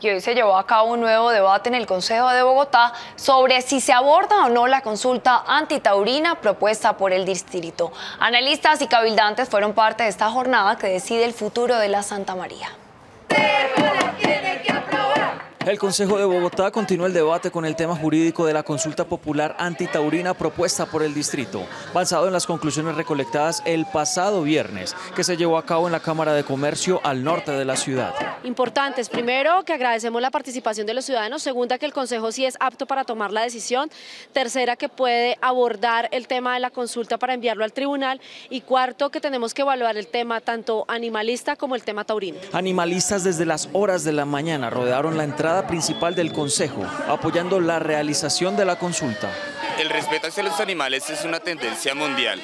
y hoy se llevó a cabo un nuevo debate en el Consejo de Bogotá sobre si se aborda o no la consulta antitaurina propuesta por el distrito. Analistas y cabildantes fueron parte de esta jornada que decide el futuro de la Santa María. El Consejo de Bogotá continúa el debate con el tema jurídico de la consulta popular antitaurina propuesta por el distrito, basado en las conclusiones recolectadas el pasado viernes, que se llevó a cabo en la Cámara de Comercio al norte de la ciudad. Importantes. Primero, que agradecemos la participación de los ciudadanos. Segunda, que el Consejo sí es apto para tomar la decisión. Tercera, que puede abordar el tema de la consulta para enviarlo al tribunal. Y cuarto, que tenemos que evaluar el tema tanto animalista como el tema taurino. Animalistas desde las horas de la mañana rodearon la entrada principal del Consejo, apoyando la realización de la consulta. El respeto hacia los animales es una tendencia mundial.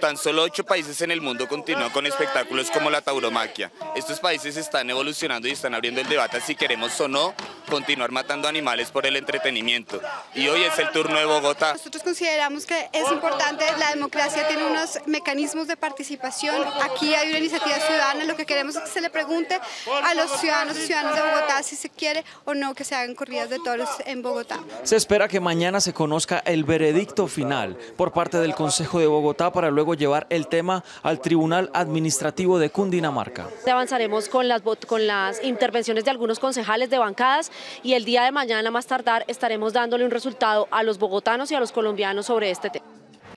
Tan solo ocho países en el mundo continúan con espectáculos como la tauromaquia. Estos países están evolucionando y están abriendo el debate si queremos o no continuar matando animales por el entretenimiento. Y hoy es el turno de Bogotá. Nosotros consideramos que es importante, la democracia tiene unos mecanismos de participación. Aquí hay una iniciativa ciudadana, lo que queremos es que se le pregunte a los ciudadanos y ciudadanas de Bogotá si se quiere o no que se hagan corridas de toros en Bogotá. Se espera que mañana se conozca el veredicto final por parte del Consejo de Bogotá para luego llevar el tema al Tribunal Administrativo de Cundinamarca. Avanzaremos con las, con las intervenciones de algunos concejales de bancadas y el día de mañana más tardar estaremos dándole un resultado a los bogotanos y a los colombianos sobre este tema.